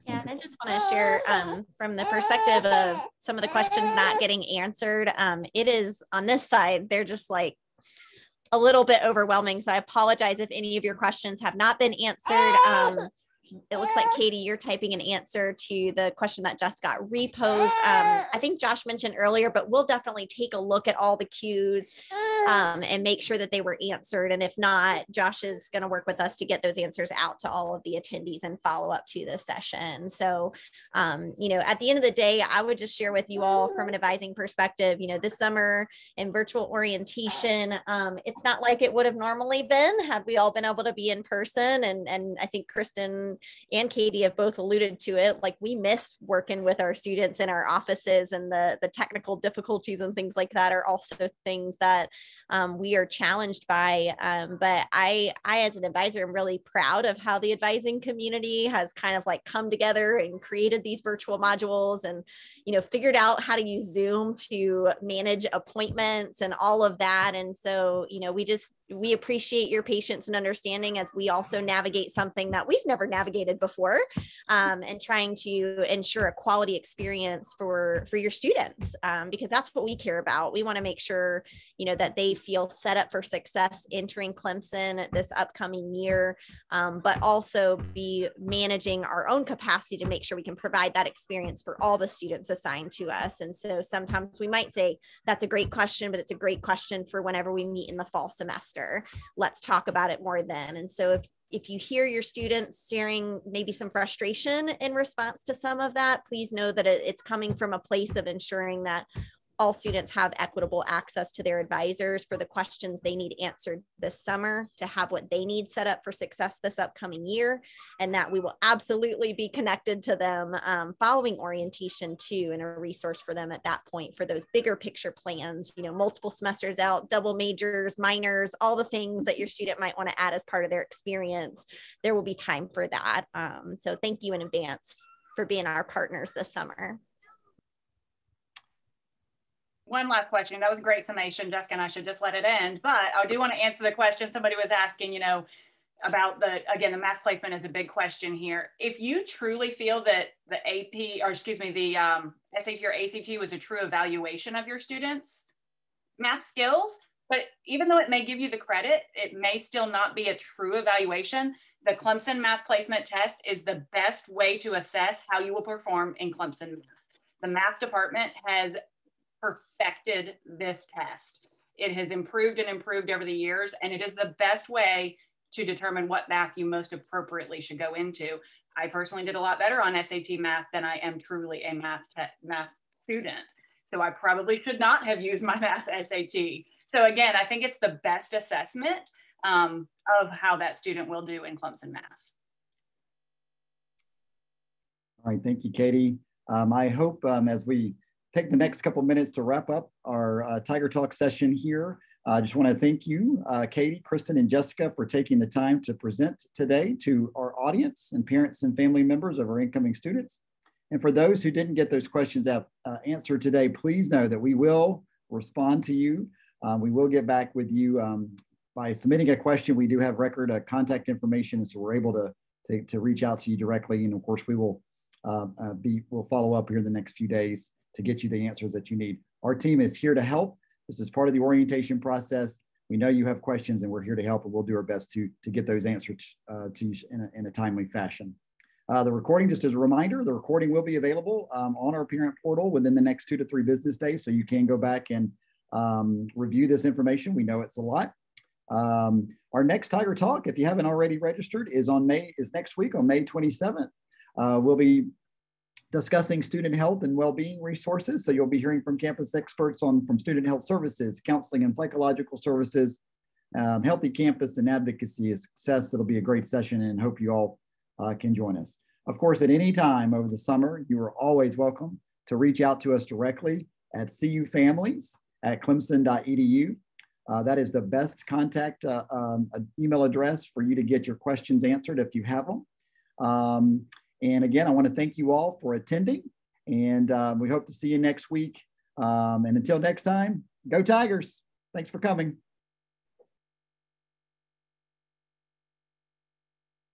Speaker 4: Yeah, and I just want to share um, from the perspective of some of the questions not getting answered. Um, it is on this side, they're just like a little bit overwhelming. So I apologize if any of your questions have not been answered. Um, it looks like Katie, you're typing an answer to the question that just got reposed. Um, I think Josh mentioned earlier, but we'll definitely take a look at all the cues um, and make sure that they were answered. And if not, Josh is going to work with us to get those answers out to all of the attendees and follow up to this session. So, um, you know, at the end of the day, I would just share with you all from an advising perspective, you know, this summer in virtual orientation, um, it's not like it would have normally been had we all been able to be in person. And, and I think Kristen and Katie have both alluded to it. Like we miss working with our students in our offices and the, the technical difficulties and things like that are also things that um, we are challenged by. Um, but I, I, as an advisor, am really proud of how the advising community has kind of like come together and created these virtual modules and, you know, figured out how to use Zoom to manage appointments and all of that. And so, you know, we just, we appreciate your patience and understanding as we also navigate something that we've never navigated before um, and trying to ensure a quality experience for for your students um, because that's what we care about. We want to make sure you know that they feel set up for success entering clemson this upcoming year um, but also be managing our own capacity to make sure we can provide that experience for all the students assigned to us. And so sometimes we might say that's a great question but it's a great question for whenever we meet in the fall semester let's talk about it more then. And so if if you hear your students sharing maybe some frustration in response to some of that please know that it's coming from a place of ensuring that all students have equitable access to their advisors for the questions they need answered this summer to have what they need set up for success this upcoming year. And that we will absolutely be connected to them um, following orientation too and a resource for them at that point for those bigger picture plans you know multiple semesters out double majors minors all the things that your student might want to add as part of their experience. There will be time for that. Um, so thank you in advance for being our partners this summer
Speaker 2: one last question. That was a great summation, Jessica, and I should just let it end. But I do want to answer the question somebody was asking, you know, about the, again, the math placement is a big question here. If you truly feel that the AP, or excuse me, the um, SAT or ACT was a true evaluation of your students' math skills, but even though it may give you the credit, it may still not be a true evaluation. The Clemson math placement test is the best way to assess how you will perform in Clemson. The math department has perfected this test. It has improved and improved over the years, and it is the best way to determine what math you most appropriately should go into. I personally did a lot better on SAT math than I am truly a math math student. So I probably should not have used my math SAT. So again, I think it's the best assessment um, of how that student will do in Clemson math.
Speaker 1: All right, thank you, Katie. Um, I hope um, as we take the next couple minutes to wrap up our uh, Tiger Talk session here. I uh, just want to thank you, uh, Katie, Kristen, and Jessica for taking the time to present today to our audience and parents and family members of our incoming students. And for those who didn't get those questions uh, answered today, please know that we will respond to you. Um, we will get back with you um, by submitting a question. We do have record uh, contact information, so we're able to, to, to, reach out to you directly. And of course, we will uh, be, we'll follow up here in the next few days to get you the answers that you need. Our team is here to help. This is part of the orientation process. We know you have questions and we're here to help and we'll do our best to, to get those answers uh, to you in a, in a timely fashion. Uh, the recording, just as a reminder, the recording will be available um, on our parent portal within the next two to three business days. So you can go back and um, review this information. We know it's a lot. Um, our next Tiger Talk, if you haven't already registered, is on May is next week on May 27th. Uh, we'll be discussing student health and well-being resources. So you'll be hearing from campus experts on from student health services, counseling and psychological services, um, healthy campus and advocacy is success. It'll be a great session and hope you all uh, can join us. Of course, at any time over the summer, you are always welcome to reach out to us directly at cufamilies at clemson.edu. Uh, that is the best contact uh, um, email address for you to get your questions answered if you have them. Um, and again, I want to thank you all for attending. And um, we hope to see you next week. Um, and until next time, go Tigers. Thanks for coming.